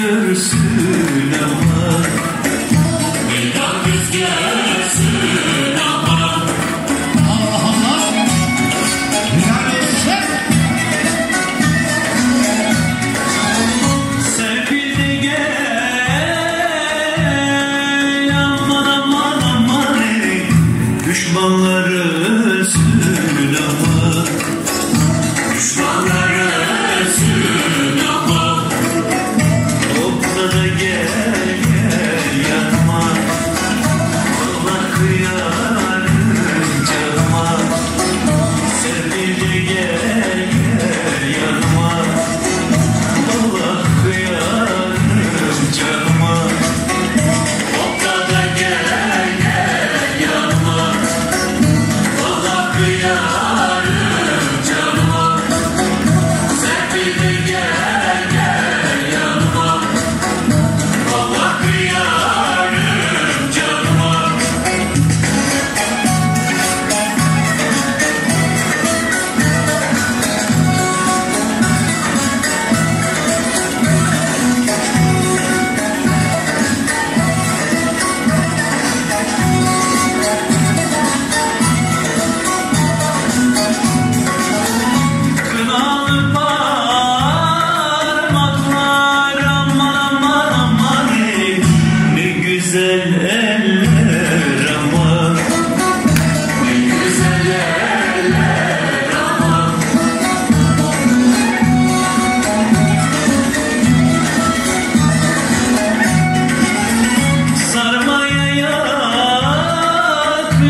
kız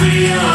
Maria.